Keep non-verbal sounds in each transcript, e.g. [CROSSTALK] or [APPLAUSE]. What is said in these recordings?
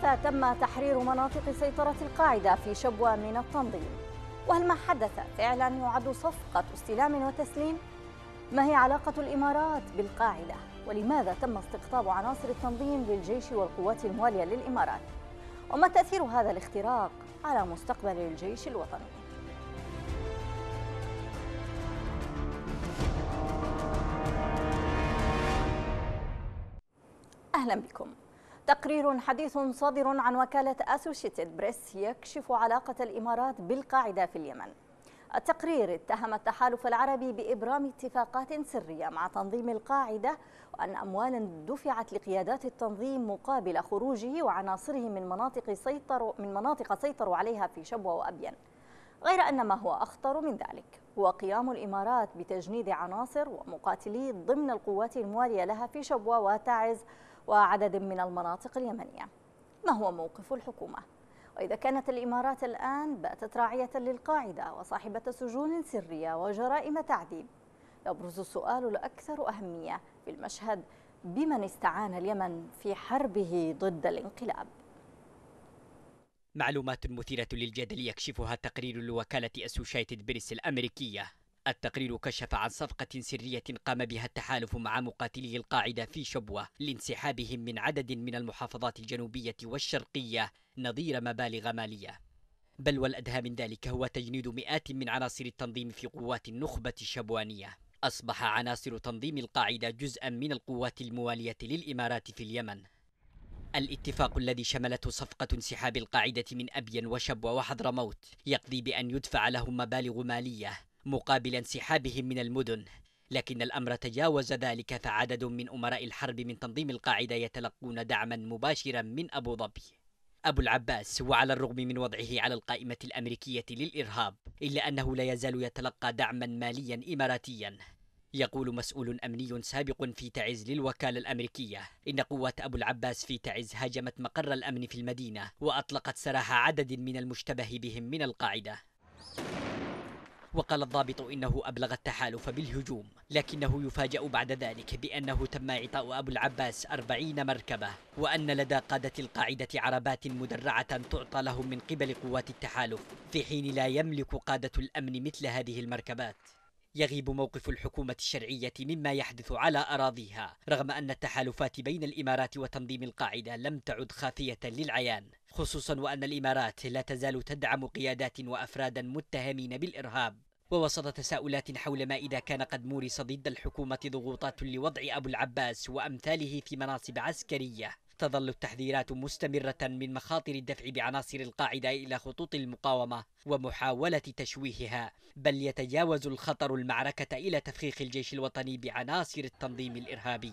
كيف تم تحرير مناطق سيطرة القاعدة في شبوة من التنظيم؟ وهل ما حدث فعلا يعد صفقة استلام وتسليم؟ ما هي علاقة الإمارات بالقاعدة؟ ولماذا تم استقطاب عناصر التنظيم للجيش والقوات الموالية للإمارات؟ وما تأثير هذا الاختراق على مستقبل الجيش الوطني؟ أهلا بكم تقرير حديث صادر عن وكالة أسوشيتد بريس يكشف علاقة الإمارات بالقاعدة في اليمن. التقرير اتهم التحالف العربي بإبرام اتفاقات سرية مع تنظيم القاعدة وأن أموالا دفعت لقيادات التنظيم مقابل خروجه وعناصره من مناطق سيطروا من مناطق سيطروا عليها في شبوة وأبين. غير أن ما هو أخطر من ذلك هو قيام الإمارات بتجنيد عناصر ومقاتلي ضمن القوات الموالية لها في شبوة وتعز وعدد من المناطق اليمنية ما هو موقف الحكومة؟ وإذا كانت الإمارات الآن باتت راعية للقاعدة وصاحبة سجون سرية وجرائم تعذيب يبرز السؤال الأكثر أهمية في المشهد بمن استعان اليمن في حربه ضد الانقلاب معلومات مثيرة للجدل يكشفها تقرير لوكالة أسوشيتد بريس الأمريكية. التقرير كشف عن صفقة سرية قام بها التحالف مع مقاتلي القاعدة في شبوة لانسحابهم من عدد من المحافظات الجنوبية والشرقية نظير مبالغ مالية. بل والأدهى من ذلك هو تجنيد مئات من عناصر التنظيم في قوات النخبة الشبوانية. أصبح عناصر تنظيم القاعدة جزءا من القوات الموالية للإمارات في اليمن. الاتفاق الذي شملته صفقة انسحاب القاعدة من أبين وشبوة وحضرموت يقضي بأن يدفع لهم مبالغ مالية مقابل انسحابهم من المدن. لكن الأمر تجاوز ذلك فعدد من أمراء الحرب من تنظيم القاعدة يتلقون دعما مباشرا من أبو ظبي. أبو العباس وعلى الرغم من وضعه على القائمة الأمريكية للإرهاب إلا أنه لا يزال يتلقى دعما ماليا إماراتيا. يقول مسؤول أمني سابق في تعز للوكالة الأمريكية. إن قوات أبو العباس في تعز هاجمت مقر الأمن في المدينة وأطلقت سراح عدد من المشتبه بهم من القاعدة. وقال الضابط إنه أبلغ التحالف بالهجوم لكنه يفاجأ بعد ذلك بأنه تم إعطاء أبو العباس أربعين مركبة وأن لدى قادة القاعدة عربات مدرعة تعطى لهم من قبل قوات التحالف في حين لا يملك قادة الأمن مثل هذه المركبات. يغيب موقف الحكومة الشرعية مما يحدث على أراضيها رغم أن التحالفات بين الإمارات وتنظيم القاعدة لم تعد خافية للعيان خصوصا وأن الإمارات لا تزال تدعم قيادات وأفرادا متهمين بالإرهاب. ووسط تساؤلات حول ما إذا كان قد مورس ضد الحكومة ضغوطات لوضع أبو العباس وأمثاله في مناصب عسكرية. تظل التحذيرات مستمرة من مخاطر الدفع بعناصر القاعدة إلى خطوط المقاومة ومحاولة تشويهها بل يتجاوز الخطر المعركة إلى تفخيخ الجيش الوطني بعناصر التنظيم الإرهابي.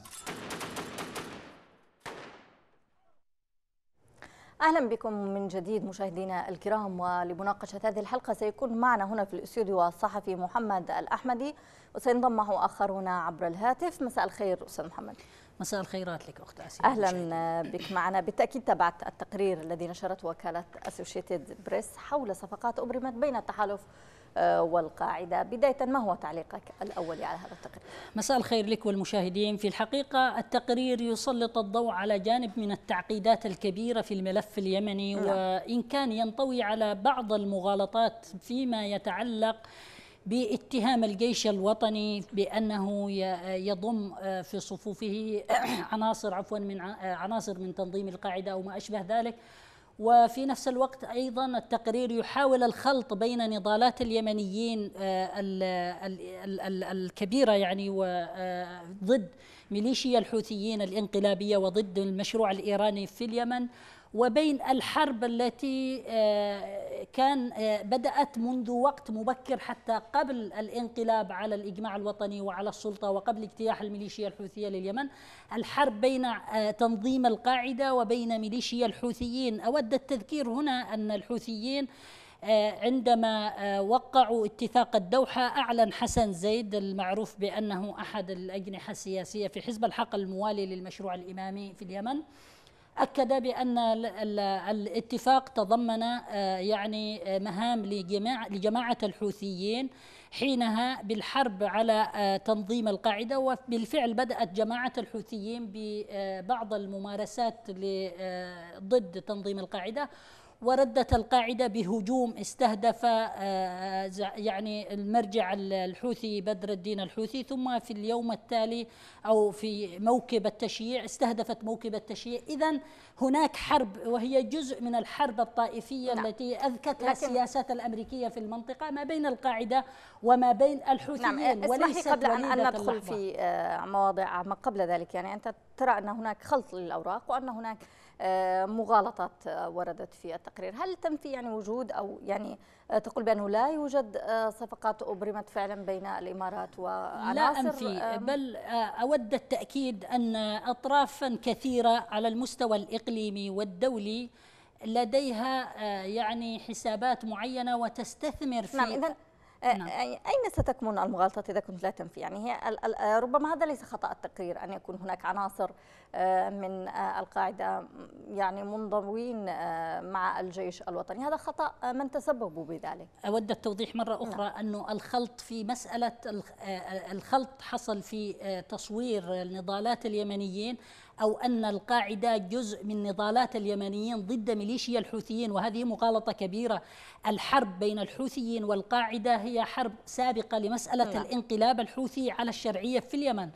أهلا بكم من جديد مشاهدينا الكرام ولمناقشة هذه الحلقة سيكون معنا هنا في الاستوديو الصحفي محمد الأحمدي وسينضم معه آخرون عبر الهاتف. مساء الخير أستاذ محمد. مساء الخيرات لك اخت اسيا أهلا بك معنا بالتأكيد تابعت التقرير الذي نشرته وكالة اسوشيتد بريس حول صفقات أبرمت بين التحالف آه، والقاعدة بداية ما هو تعليقك الأول على هذا التقرير؟ مساء الخير لك والمشاهدين في الحقيقة التقرير يسلط الضوء على جانب من التعقيدات الكبيرة في الملف اليمني نعم. وإن كان ينطوي على بعض المغالطات فيما يتعلق باتهام الجيش الوطني بأنه يضم آه، في صفوفه [CLEARS THROAT] عناصر عفوا من آه، عناصر من تنظيم القاعدة أو ما أشبه ذلك. وفي نفس الوقت أيضا التقرير يحاول الخلط بين نضالات اليمنيين آه، الكبيرة يعني وضد ميليشيا الحوثيين الانقلابية وضد المشروع الإيراني في اليمن. وبين الحرب التي آه، كان آه، بدأت منذ وقت مبكر حتى قبل الانقلاب على الإجماع الوطني وعلى السلطة وقبل اجتياح الميليشيا الحوثية لليمن. الحرب بين آه، تنظيم القاعدة وبين ميليشيا الحوثيين. أود التذكير هنا أن الحوثيين عندما وقعوا اتفاق الدوحة أعلن حسن زيد المعروف بأنه أحد الأجنحة السياسية في حزب الحق الموالي للمشروع الإمامي في اليمن. أكد بأن الاتفاق تضمن آه، يعني آه، مهام لجماعة الحوثيين حينها بالحرب على آه، تنظيم القاعدة وبالفعل بدأت جماعة الحوثيين ببعض الممارسات ضد تنظيم القاعدة. وردت القاعدة بهجوم استهدف آه، يعني المرجع الحوثي بدر الدين الحوثي ثم في اليوم التالي أو في موكب التشييع استهدفت موكب التشييع إذا هناك حرب وهي جزء من الحرب الطائفية نعم. التي أذكتها السياسات الأمريكية في المنطقة ما بين القاعدة وما بين الحوثيين نعم. وليست قبل أن ندخل في آه، مواضيع ما قبل ذلك يعني أنت ترى أن هناك خلط للأوراق وأن هناك آه، مغالطات آه، وردت في التقرير. هل تنفي يعني وجود أو يعني آه، تقول بأنه لا يوجد صفقات أبرمت فعلا بين الإمارات وعناصر؟ لا أنفي بل أود التأكيد أن أطرافا كثيرة على المستوى الإقليمي والدولي لديها يعني حسابات معينة وتستثمر في نعم آه، نعم. أين ستكمن المغالطات إذا كنت لا تنفي يعني هي آه، ربما هذا ليس خطأ التقرير أن يكون هناك عناصر آه، من القاعدة يعني منضوين مع الجيش الوطني هذا خطأ من تسببوا بذلك أود التوضيح مرة نعم. أخرى نعم. أنه الخلط في مسألة الخلط حصل في تصوير النضالات اليمنيين أو أن القاعدة جزء من نضالات اليمنيين ضد ميليشيا الحوثيين وهذه مغالطة كبيرة الحرب بين الحوثيين والقاعدة هي حرب سابقة لمسألة لا. نعم. الانقلاب الحوثي على الشرعية في اليمن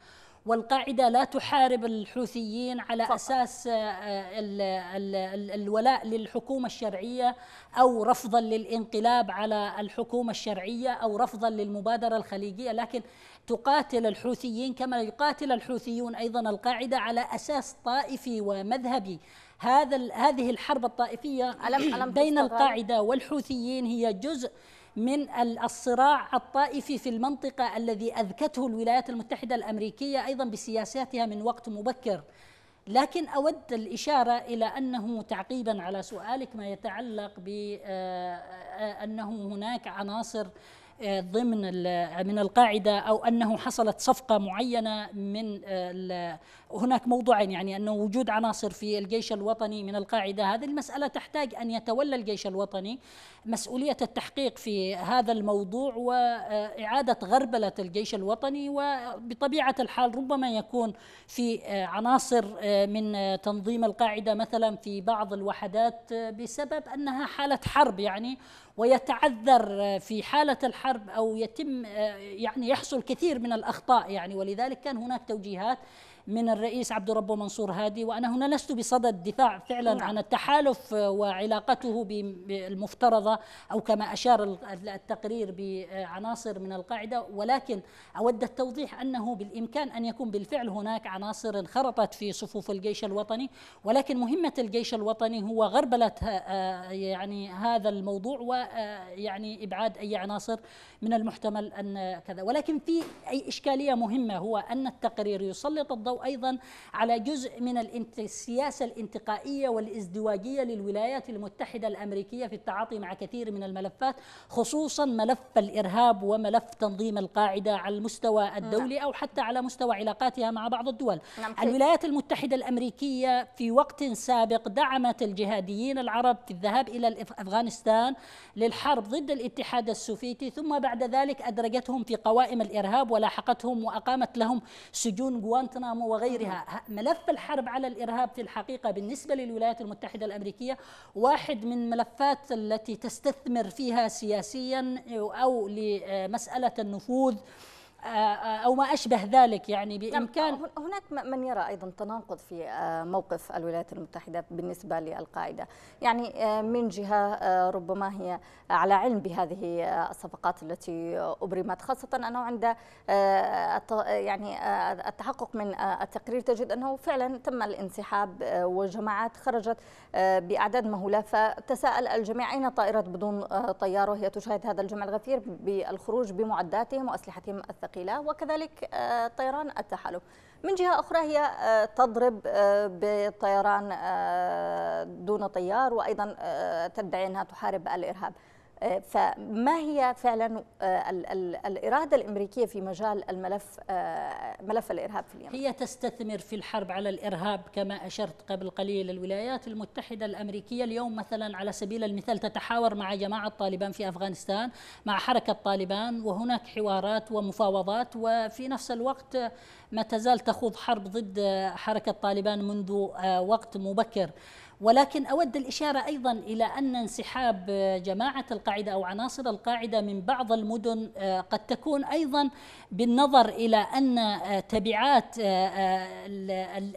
والقاعدة لا تحارب الحوثيين على فقط. أساس ال آه، ال ال الولاء للحكومة الشرعية أو رفضا للانقلاب على الحكومة الشرعية أو رفضا للمبادرة الخليجية لكن تقاتل الحوثيين كما يقاتل الحوثيون أيضا القاعدة على أساس طائفي ومذهبي. هذا هذه الحرب الطائفية [CLEARS THROAT] بين القاعدة والحوثيين هي جزء من الصراع الطائفي في المنطقة الذي أذكته الولايات المتحدة الأمريكية أيضا بسياساتها من وقت مبكر. لكن أود الإشارة إلى أنه تعقيبا على سؤالك ما يتعلق بأنه آه، آه، هناك عناصر ضمن من القاعدة أو أنه حصلت صفقة معينة من هناك موضوعين يعني أنه وجود عناصر في الجيش الوطني من القاعدة. هذه المسألة تحتاج أن يتولى الجيش الوطني مسؤولية التحقيق في هذا الموضوع وإعادة غربلة الجيش الوطني. وبطبيعة الحال ربما يكون في عناصر من تنظيم القاعدة مثلا في بعض الوحدات بسبب أنها حالة حرب يعني ويتعذر في حالة الحرب أو يتم يعني يحصل كثير من الأخطاء يعني. ولذلك كان هناك توجيهات من الرئيس عبد الرب منصور هادي وأنا هنا لست بصدد الدفاع فعلا نعم. عن التحالف وعلاقته بالمفترضة أو كما أشار التقرير بعناصر من القاعدة. ولكن أود التوضيح أنه بالإمكان أن يكون بالفعل هناك عناصر انخرطت في صفوف الجيش الوطني. ولكن مهمة الجيش الوطني هو غربلة يعني هذا الموضوع ويعني إبعاد أي عناصر من المحتمل أن كذا. ولكن في أي إشكالية مهمة هو أن التقرير يسلط الضوء الضوء أيضا على جزء من السياسة الانتقائية والازدواجية للولايات المتحدة الأمريكية في التعاطي مع كثير من الملفات خصوصا ملف الإرهاب وملف تنظيم القاعدة على المستوى الدولي نعم. أو حتى على مستوى علاقاتها مع بعض الدول نعم. الولايات المتحدة الأمريكية في وقت سابق دعمت الجهاديين العرب في الذهاب إلى أفغانستان للحرب ضد الاتحاد السوفيتي ثم بعد ذلك أدرجتهم في قوائم الإرهاب ولاحقتهم وأقامت لهم سجون غوانتنامو وغيرها. ملف الحرب على الإرهاب في الحقيقة بالنسبة للولايات المتحدة الأمريكية واحد من ملفات التي تستثمر فيها سياسيا أو لمسألة النفوذ أو ما أشبه ذلك يعني نعم، بإمكان هناك من يرى أيضا تناقض في آه، موقف الولايات المتحدة بالنسبة للقاعدة. يعني من جهة ربما هي على علم بهذه الصفقات التي أبرمت خاصة أنه عند يعني التحقق من التقرير تجد أنه فعلا تم الانسحاب وجماعات خرجت بأعداد مهولة. فتساءل الجميع أين طائرة بدون طيار؟ وهي تشاهد هذا الجمع الغفير بالخروج بمعداتهم وأسلحتهم الثقيلة. الثقيلة وكذلك آه، طيران التحالف. من جهة أخرى هي آه، تضرب آه، بطيران دون طيار وأيضا تدعي أنها تحارب الإرهاب. فما هي فعلا آه، الإرادة الأمريكية في مجال الملف آه، ملف الإرهاب في اليمن؟ هي تستثمر في الحرب على الإرهاب كما أشرت قبل قليل الولايات المتحدة الأمريكية اليوم مثلا على سبيل المثال تتحاور مع جماعة طالبان في أفغانستان مع حركة طالبان وهناك حوارات ومفاوضات وفي نفس الوقت ما تزال تخوض حرب ضد حركة طالبان منذ وقت مبكر. ولكن أود الإشارة أيضا إلى أن انسحاب جماعة القاعدة أو عناصر القاعدة من بعض المدن آه، قد تكون أيضا بالنظر إلى أن آه، تبعات آه،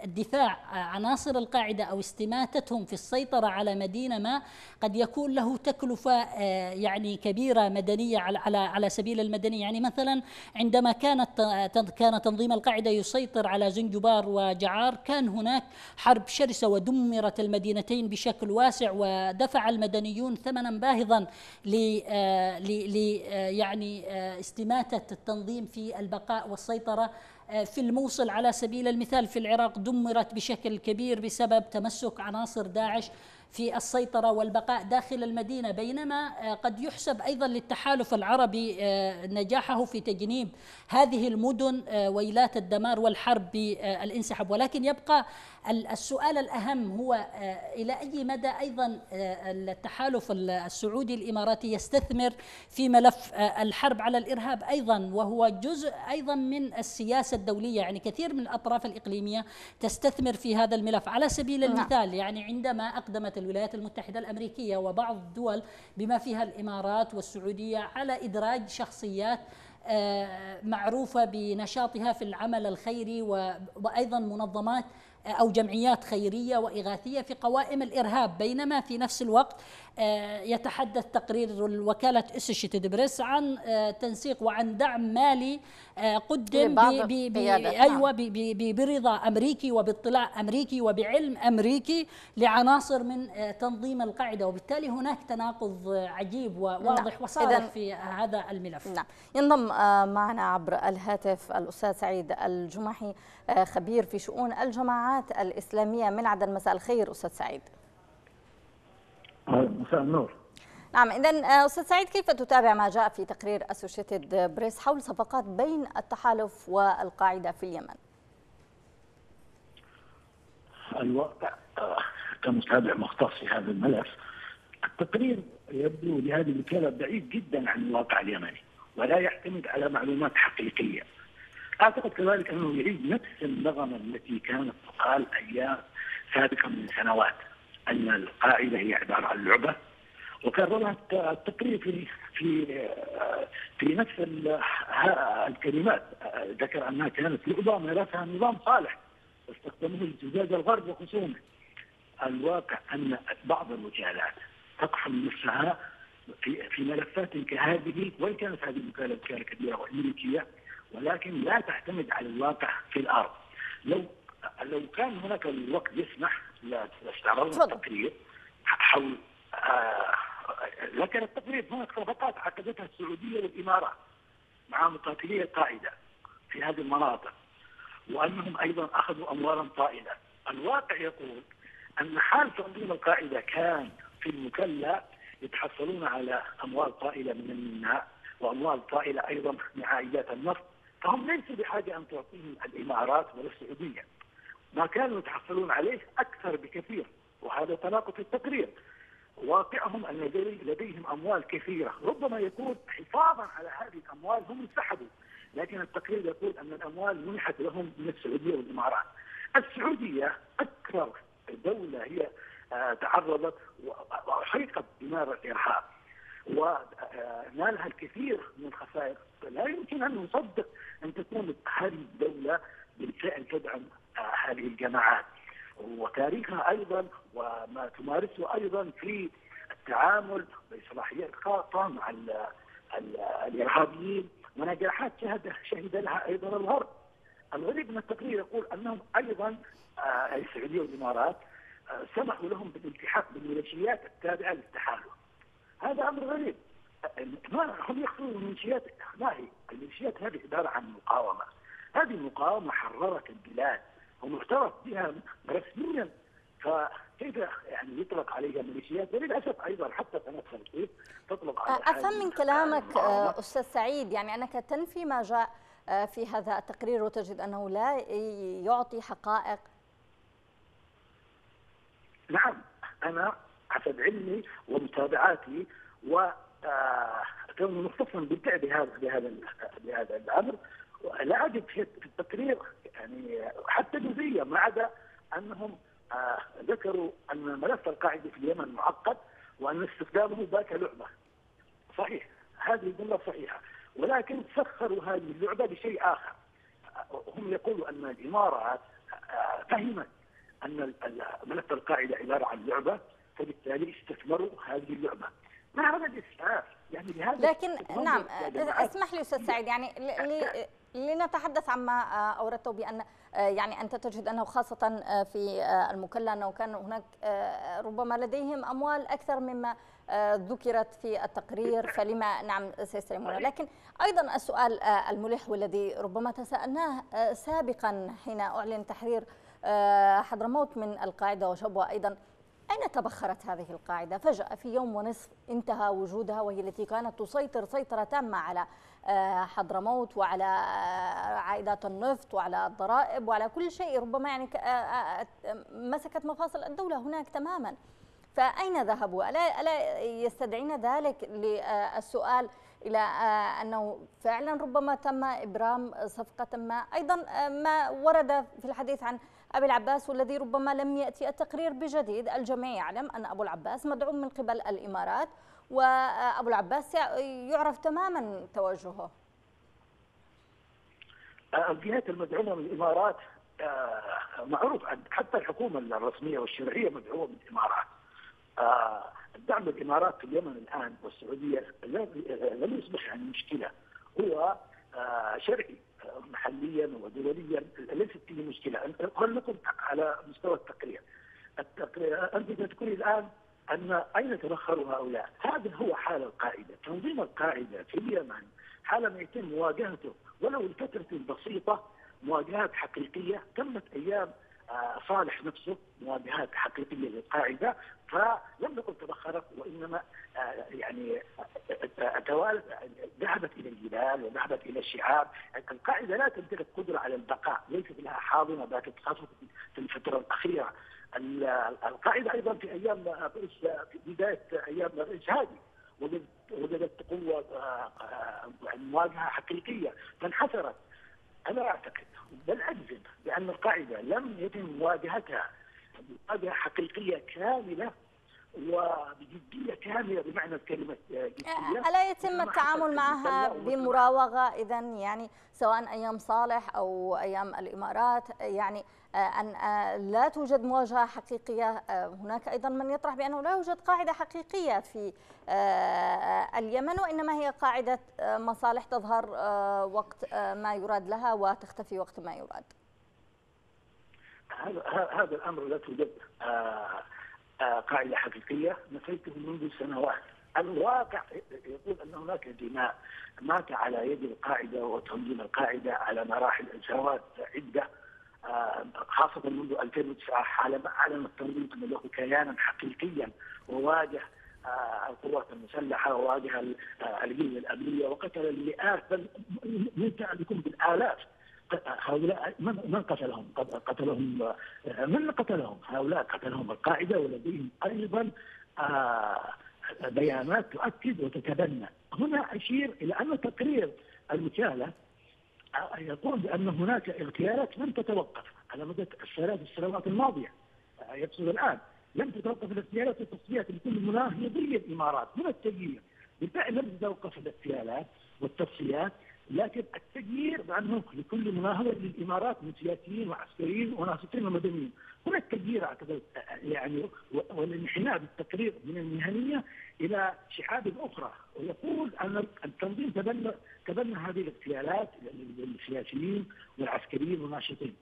الدفاع عناصر القاعدة أو استماتتهم في السيطرة على مدينة ما قد يكون له تكلفة يعني كبيرة مدنية على على سبيل المدنية. يعني مثلا عندما كانت كان تنظيم القاعدة يسيطر على زنجبار وجعار كان هناك حرب شرسة ودمرت المدينة المدينتين بشكل واسع ودفع المدنيون ثمنا باهظا ل آه، آه، يعني آه، استماتة التنظيم في البقاء والسيطرة في الموصل على سبيل المثال في العراق دمرت بشكل كبير بسبب تمسك عناصر داعش في السيطرة والبقاء داخل المدينة بينما آه، قد يحسب أيضا للتحالف العربي آه، نجاحه في تجنيب هذه المدن آه، ويلات الدمار والحرب بالانسحاب ولكن يبقى السؤال الأهم هو إلى أي مدى أيضا التحالف السعودي الإماراتي يستثمر في ملف الحرب على الإرهاب أيضا؟ وهو جزء أيضا من السياسة الدولية. يعني كثير من الأطراف الإقليمية تستثمر في هذا الملف. على سبيل نعم. المثال يعني عندما أقدمت الولايات المتحدة الأمريكية وبعض الدول بما فيها الإمارات والسعودية على إدراج شخصيات آه، معروفة بنشاطها في العمل الخيري وأيضا منظمات أو جمعيات خيرية وإغاثية في قوائم الإرهاب بينما في نفس الوقت آه، يتحدث تقرير وكالة اسوشيتد بريس عن آه، تنسيق وعن دعم مالي آه، قدم نعم. برضا أمريكي وباطلاع أمريكي وبعلم أمريكي لعناصر من تنظيم القاعدة. وبالتالي هناك تناقض عجيب وواضح نعم. وصارخ في هذا الملف. نعم. ينضم معنا عبر الهاتف الأستاذ سعيد الجمحي خبير في شؤون الجماعات الإسلامية من عدن مساء الخير أستاذ سعيد. مساء النور نعم اذا آه، أستاذ سعيد كيف تتابع ما جاء في تقرير اسوشيتد بريس حول صفقات بين التحالف والقاعدة في اليمن؟ الواقع آه، كمتابع مختص في هذا الملف التقرير يبدو لهذه الوكاله بعيد جدا عن الواقع اليمني ولا يعتمد على معلومات حقيقية. أعتقد كذلك أنه يعيد نفس النغمة التي كانت تقال أيام سابقه من سنوات أن القاعده هي عبارة عن لعبة وكررها التقرير في في في نفس الكلمات. ذكر أنها كانت لعبة مارسها نظام صالح استخدموه لابتزاز الغرب وخصومه. الواقع أن بعض الوكالات تقحم نفسها في في ملفات كهذه وإن كانت هذه الوكاله وكاله كبيرة وأمريكية ولكن لا تعتمد على الواقع في الأرض. لو لو كان هناك الوقت يسمح لاستعراض التقرير حول آه لكن التقرير هناك صفقات عقدتها السعودية والإمارات مع مقاتلي القاعده في هذه المناطق وأنهم أيضا أخذوا اموالا طائلة. الواقع يقول أن حال تنظيم القاعدة كان في المكلا يتحصلون على أموال طائلة من الميناء وأموال طائلة أيضا من عائدات النفط فهم ليسوا بحاجة أن تعطيهم الإمارات ولا السعودية. ما كانوا يتحصلون عليه أكثر بكثير وهذا تناقض في التقرير. واقعهم أن لديهم أموال كثيرة. ربما يكون حفاظا على هذه الأموال هم انسحبوا لكن التقرير يقول أن الأموال منحت لهم من السعودية والإمارات. السعودية أكثر دولة هي آه، تعرضت واحيقت بنار الإرهاب ونالها الكثير من الخسائر. لا يمكن أن نصدق أن تكون هذه الدولة بالفعل تدعم هذه الجماعات وتاريخها أيضا وما تمارسه أيضا في التعامل بصلاحيات خاصه مع الإرهابيين ونجاحات شهد شهد لها أيضا الغرب. الغريب من التقرير يقول أنهم أيضا آه، السعودية والإمارات آه، سمحوا لهم بالالتحاق بالميليشيات التابعة للتحالف. هذا أمر غريب. هم يقصدون الميليشيات ما هي؟ الميليشيات هذه عبارة عن مقاومة. هذه المقاومة حررت البلاد ومعترف بها رسميا. فكيف يعني يطلق عليها ميليشيات؟ وللأسف أيضا حتى قناه خليج تطلق على أفهم من كلامك أستاذ سعيد يعني أنك تنفي ما جاء في هذا التقرير وتجد أنه لا يعطي حقائق. نعم أنا حسب علمي ومتابعاتي و كوني مختصا بالفعل بهذا بهذا بهذا الأمر لا أجد في التقرير يعني حتى جزئية ما عدا أنهم آه ذكروا أن ملف القاعده في اليمن معقد وأن استخدامه ذاك لعبة. صحيح هذه الجملة صحيحة ولكن سخروا هذه اللعبة لشيء آخر. هم يقولوا أن الامارات آه فهمت أن ملف القاعدة عبارة عن لعبة فبالتالي استثمروا هذه اللعبة. ما هذا الإسعاف يعني لكن نعم اسمح لي أستاذ سعيد يعني لنتحدث عما أوردته بأن يعني أنت تجد أنه خاصة في المكلا أنه كان هناك ربما لديهم أموال أكثر مما ذكرت في التقرير فلما نعم سيستلمون لكن أيضا السؤال الملح والذي ربما تساءلناه سابقا حين أعلن تحرير حضرموت من القاعدة وشبوه أيضا أين تبخرت هذه القاعدة؟ فجأة في يوم ونصف انتهى وجودها وهي التي كانت تسيطر سيطرة تامة على حضرموت وعلى عائدات النفط وعلى الضرائب وعلى كل شيء ربما يعني مسكت مفاصل الدولة هناك تماما فأين ذهبوا؟ ألا, ألا يستدعينا ذلك للسؤال إلى أنه فعلا ربما تم إبرام صفقة ما أيضا ما ورد في الحديث عن أبي العباس والذي ربما لم يأتي التقرير بجديد. الجميع يعلم أن أبو العباس مدعوم من قبل الإمارات وأبو العباس يعرف تماما توجهه. الجهات المدعومة من الإمارات معروف حتى الحكومة الرسمية والشرعية مدعومة من الإمارات. دعم الإمارات في اليمن الآن والسعودية لم يصبح يعني مشكلة. هو شرعي. محليا ودوليا ليست فيه مشكلة، أقول لكم على مستوى التقرير. التقرير أنت تذكري الآن أن أين تبخروا هؤلاء؟ هذا هو حال القاعدة، تنظيم القاعدة في اليمن حالما يتم مواجهته ولو لفترة بسيطة مواجهات حقيقية تمت أيام صالح نفسه مواجهات حقيقية للقاعده فلم نقل تبخرت وإنما يعني توالت ذهبت إلى الجبال وذهبت إلى الشعاب، القاعدة لا تمتلك قدرة على البقاء، ليست لها حاضنة باتت خاصه في الفترة الأخيرة. القاعدة أيضا في أيام في بداية أيام الرئيس هادي وجدت قوة مواجهة حقيقية فانحسرت. أنا أعتقد بل أجزم بأن القاعدة لم يتم مواجهتها. مواجهة حقيقية كاملة وبجدية كاملة بمعنى الكلمة جدية. ألا يتم التعامل معها بمراوغة اذا يعني سواء أيام صالح أو أيام الإمارات يعني أن لا توجد مواجهة حقيقية. هناك أيضا من يطرح بأنه لا يوجد قاعدة حقيقية في اليمن وإنما هي قاعدة مصالح تظهر وقت ما يراد لها وتختفي وقت ما يراد. هذا هذا الأمر لا توجد قاعدة حقيقية. نفيته منذ سنوات. الواقع يقول أن هناك دماء مات على يد القاعدة وتنظيم القاعدة على مراحل سنوات عدة. خاصة منذ 2009 حالما اعلن التنظيم له كيانا حقيقيا وواجه القوات المسلحة وواجه الجيل الامنيه وقتل المئات بل ممكن ان يكون بالآلاف هؤلاء من قتلهم؟ قتلهم من قتلهم؟ هؤلاء قتلهم القاعدة ولديهم أيضا بيانات تؤكد وتتبنى. هنا أشير إلى أن تقرير الوكاله يقول بأن هناك اغتيالات لم تتوقف على مدى الثلاث السنوات الماضية. يقصد الآن لم تتوقف الاغتيالات والتصفيات لكل مناه ضد الإمارات من التغيير. بالفعل لم تتوقف الاغتيالات والتصفيات لكن التغيير بانه لكل مناهضة للإمارات من سياسيين وعسكريين وناشطين ومدنيين، هناك تغيير أعتقد يعني والانحناء بالتقرير من المهنية إلى شعاب أخرى. ويقول أن التنظيم تبنى تبنى هذه الاغتيالات للسياسيين والعسكريين والناشطين.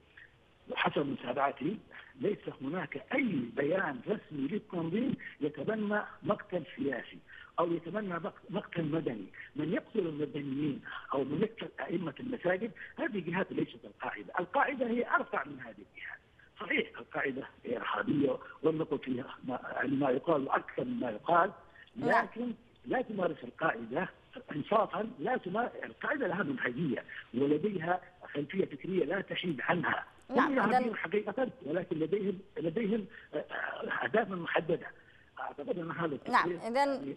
وحسب متابعتي ليس هناك أي بيان رسمي للتنظيم يتبنى مقتل سياسي. أو يتبنى مقتل مدني، من يقتل المدنيين أو من يقتل أئمة المساجد هذه جهات ليست القاعدة، القاعدة هي أرفع من هذه الجهات. صحيح القاعدة إرهابية والنقل فيها ما, يعني ما يقال أكثر مما يقال نعم. لكن لا تمارس القاعدة انصافا لا تمارس القاعدة لها منهجية ولديها خلفية فكرية لا تحيد عنها نعم، إرهابيون حقيقة ولكن لديهم لديهم آه، آه، أهداف محددة أعتقد أن هذا نعم اذا يعني،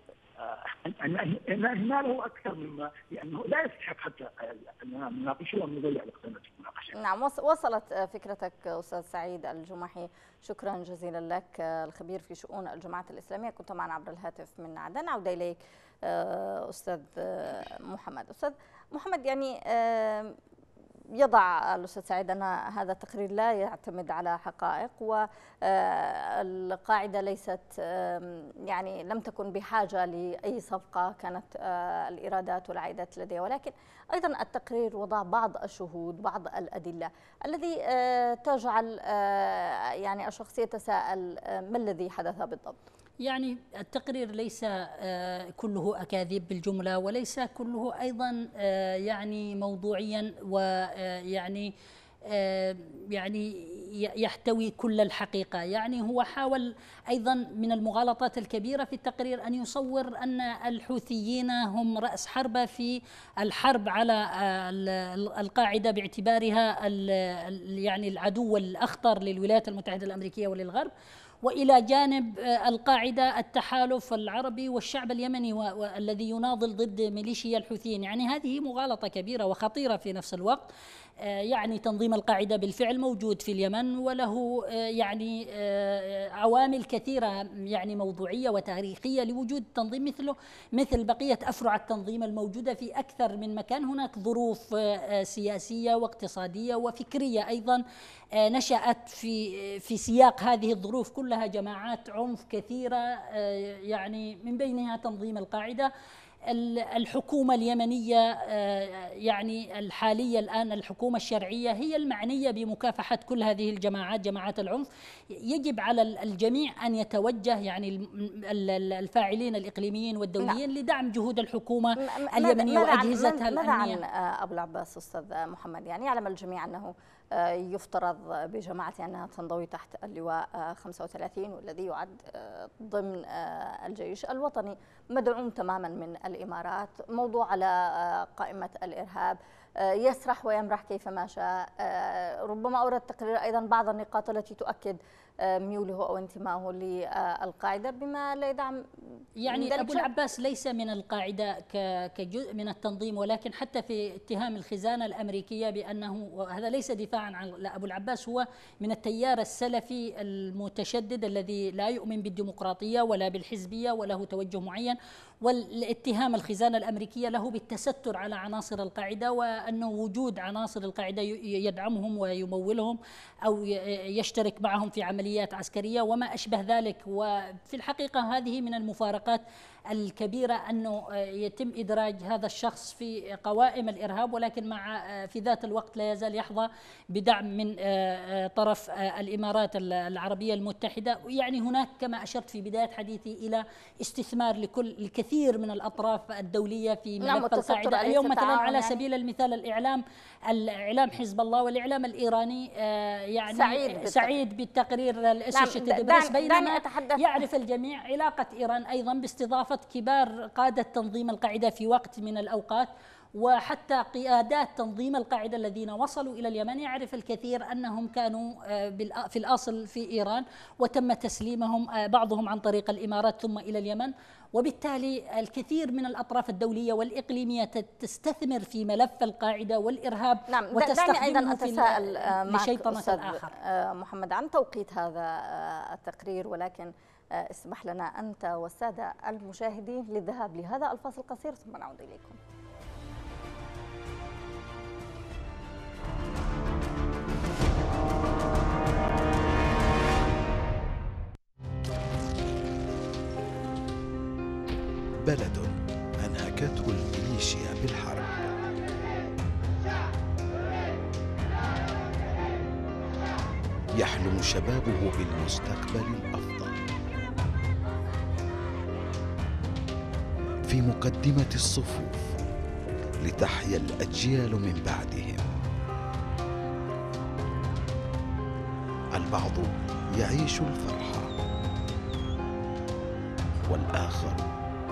ان ان اهماله أكثر مما لأنه لا يستحق حتى آه، اننا نناقشه ونضيع وقتنا في المناقشة. نعم وص- وصلت فكرتك أستاذ سعيد الجمحي. شكرا جزيلا لك الخبير في شؤون الجماعات الإسلامية. كنت معنا عبر الهاتف من عدن. عودة إليك آه، أستاذ آه، محمد. أستاذ محمد يعني آه، يضع الأستاذ سعيد أن هذا التقرير لا يعتمد على حقائق والقاعدة ليست آم، يعني لم تكن بحاجة لأي صفقة كانت آه، الإيرادات والعائدات لديها. ولكن أيضا التقرير وضع بعض الشهود بعض الأدلة. الذي آه، تجعل آه، يعني الشخص يتساءل آه، ما الذي حدث بالضبط؟ يعني التقرير ليس آه، كله أكاذيب بالجملة وليس كله أيضا آه، يعني موضوعيا ويعني يعني ي- يحتوي كل الحقيقة. يعني هو حاول أيضا من المغالطات الكبيرة في التقرير أن يصور أن الحوثيين هم رأس حربة في الحرب على آه، ال- القاعدة باعتبارها يعني العدو الأخطر للولايات المتحدة الأمريكية وللغرب. وإلى جانب آه، القاعدة التحالف العربي والشعب اليمني والذي يناضل ضد ميليشيا الحوثيين، يعني هذه مغالطة كبيرة وخطيرة في نفس الوقت. آه، يعني تنظيم القاعدة بالفعل موجود في اليمن وله آه، يعني آه، عوامل كثيرة يعني موضوعية وتاريخية لوجود تنظيم مثله مثل بقية أفرع التنظيم الموجودة في أكثر من مكان، هناك ظروف سياسية واقتصادية وفكرية أيضا آه، نشأت في في سياق هذه الظروف كلها جماعات عنف كثيرة يعني من بينها تنظيم القاعدة. ال- الحكومة اليمنية آه، يعني الحالية الآن الحكومة الشرعية هي المعنية بمكافحة كل هذه الجماعات جماعات العنف. يجب على ال- الجميع أن يتوجه يعني الفاعلين الإقليميين والدوليين لدعم جهود الحكومة اليمنية وأجهزتها ماذا عن الأمنية. آه، أبو العباس أستاذ محمد؟ يعني يعلم الجميع أنه يفترض بجماعة أنها تنضوي تحت اللواء آه، 35 والذي يعد آه، ضمن آه، الجيش الوطني. مدعوم تماما من الإمارات. موضوع على آه، قائمة الإرهاب. آه، يسرح ويمرح كيفما شاء. آه، ربما أورد التقرير أيضا بعض النقاط التي تؤكد آه، ميوله أو انتمائه للقاعدة بما لا يدعم يعني شيء. العباس ليس من القاعدة ك- كجزء من التنظيم ولكن حتى في اتهام الخزانة الأمريكية بأنه وهذا ليس دفاعا عن لا ابو العباس هو من التيار السلفي المتشدد الذي لا يؤمن بالديمقراطية ولا بالحزبية وله توجه معين والاتهام الخزانة الأمريكية له بالتستر على عناصر القاعدة وانه وجود عناصر القاعدة ي- يدعمهم ويمولهم أو ي- يشترك معهم في عمليات عسكرية وما أشبه ذلك. وفي الحقيقة هذه من المفارقات الكبيرة أنه يتم إدراج هذا الشخص في قوائم الإرهاب ولكن مع في ذات الوقت لا يزال يحظى بدعم من طرف الإمارات العربية المتحدة يعني هناك كما أشرت في بداية حديثي إلى استثمار لكل الكثير من الأطراف الدولية في نعم، ملف أليس اليوم مثلا على؟ سبيل المثال الإعلام الإعلام حزب الله والإعلام الإيراني آه، يعني سعيد بالتقرير. سعيد بالتقرير الاسوشيتد دعني- بريس بينما يعرف الجميع علاقة إيران أيضا باستضافة كبار قادة تنظيم القاعدة في وقت من الأوقات وحتى قيادات تنظيم القاعدة الذين وصلوا إلى اليمن. يعرف الكثير أنهم كانوا آه، في الأصل في إيران وتم تسليمهم آه، بعضهم عن طريق الإمارات ثم إلى اليمن. وبالتالي الكثير من الأطراف الدولية والإقليمية تستثمر في ملف القاعدة والإرهاب نعم دعني ال- أتساءل آه، معك الآخر آه، محمد عن توقيت هذا التقرير؟ ولكن اسمح لنا أنت والسادة المشاهدين للذهاب لهذا الفاصل القصير ثم نعود إليكم. بلد أنهكته الميليشيا بالحرب. يحلم شبابه بالمستقبل الأفضل في مقدمة الصفوف لتحيا الأجيال من بعدهم. البعض يعيش الفرحة والآخر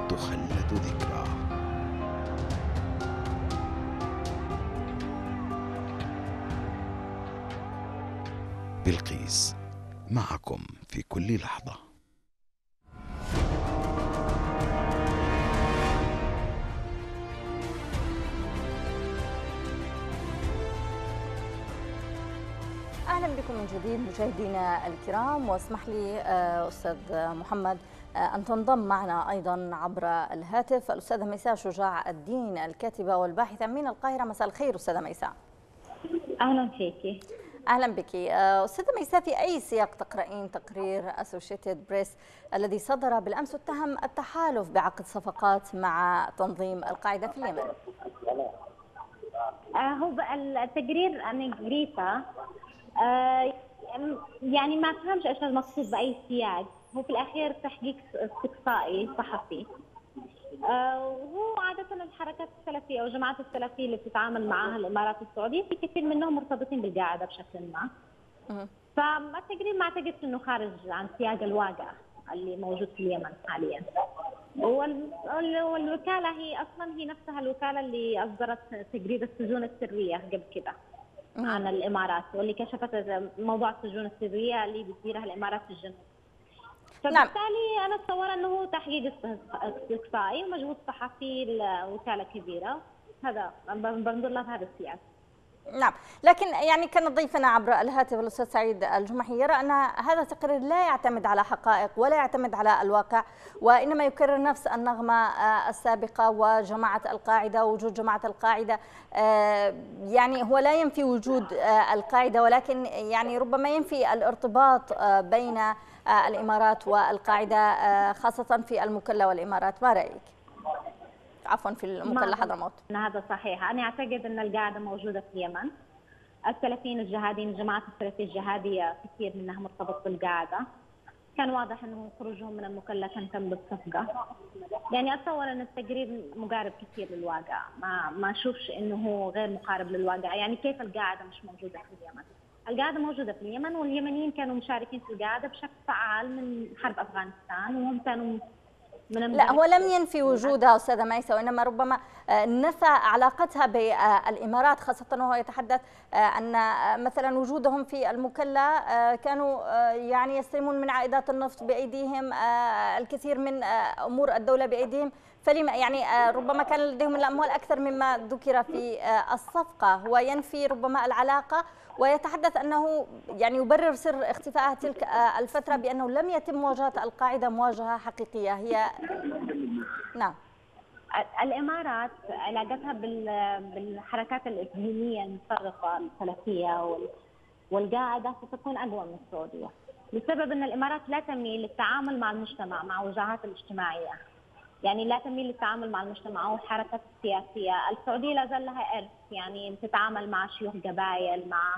تخلد ذكراه. بلقيس معكم في كل لحظة. جديد مشاهدينا الكرام واسمح لي آه، أستاذ محمد آه، أن تنضم معنا أيضا عبر الهاتف الأستاذة ميساء شجاع الدين الكاتبة والباحثة من القاهرة. مساء الخير أستاذة ميساء. أهلا فيكي أهلا بك. آه، أستاذة ميساء في أي سياق تقرأين تقرير اسوشيتد بريس الذي صدر بالأمس واتهم التحالف بعقد صفقات مع تنظيم القاعدة في اليمن؟ هو التقرير أنا قريته آه يعني ما فهمش إيش المقصود بأي سياق هو في الأخير تحقيق استقصائي صحفي آه وهو عادة الحركات السلفية أو الجماعات السلفية اللي بتتعامل معها الإمارات السعودية في كثير منهم مرتبطين بالقاعدة بشكل ما. مه. فالتقرير ما اعتقد إنه خارج عن سياق الواقع اللي موجود في اليمن حاليا. وال- وال- والوكالة هي أصلا هي نفسها الوكالة اللي أصدرت تقرير السجون السرية قبل كده عن الإمارات واللي كشفت موضوع السجون السرية اللي بتديرها الإمارات في الجنوب. فبالتالي أنا أتصور أنه هو تحقيق است- استقصائي ومجهود صحفي لوكالة كبيرة هذا بنظر لها بهذا السياق. نعم لكن يعني كان ضيفنا عبر الهاتف الأستاذ سعيد الجمحي يرى أن هذا التقرير لا يعتمد على حقائق ولا يعتمد على الواقع وإنما يكرر نفس النغمة آه، السابقة وجماعة القاعدة ووجود جماعة القاعدة آه، يعني هو لا ينفي وجود آه، القاعدة ولكن يعني ربما ينفي الارتباط بين الإمارات والقاعدة خاصة في المكلا والإمارات ما رأيك؟ عفوا في المكلا ما- حضرموت. هذا صحيح. أنا أعتقد أن القاعدة موجودة في اليمن. السلفيين الجهاديين الجماعات السلفية الجهادية كثير منها مرتبط بالقاعدة. كان واضح أنه خروجهم من المكلا كان تم بالصفقة. يعني أتصور أن التقرير مقارب كثير للواقع. ما ما أشوفش أنه هو غير مقارب للواقع. يعني كيف القاعدة مش موجودة في اليمن؟ القاعدة موجودة في اليمن واليمنيين كانوا مشاركين في القاعدة بشكل فعال من حرب أفغانستان وهم كانوا من لا هو لم ينفي وجودها أستاذة ميسه وإنما ربما آه، نفى علاقتها بالإمارات خاصة وهو يتحدث آه، أن آه، مثلا وجودهم في المكلا كانوا يعني يستلمون من عائدات النفط بأيديهم الكثير من أمور الدولة بأيديهم. فلما يعني آه، ربما كان لديهم الأموال أكثر مما ذكر في آه، الصفقة. هو ينفي ربما العلاقة ويتحدث أنه يعني يبرر سر اختفائها تلك آه، الفترة بأنه لم يتم مواجهة القاعدة مواجهة حقيقية. هي [LAUGHS] نعم. الإمارات علاقتها بال- بالحركات الدينيه المتطرفه السلفيه وال- والقاعدة ستكون أقوى من السعودية. بسبب أن الإمارات لا تميل للتعامل مع المجتمع مع وجهات الاجتماعية. يعني لا تميل للتعامل مع المجتمع الحركات السياسية، السعودية لا زال لها إرث يعني تتعامل مع شيوخ قبائل مع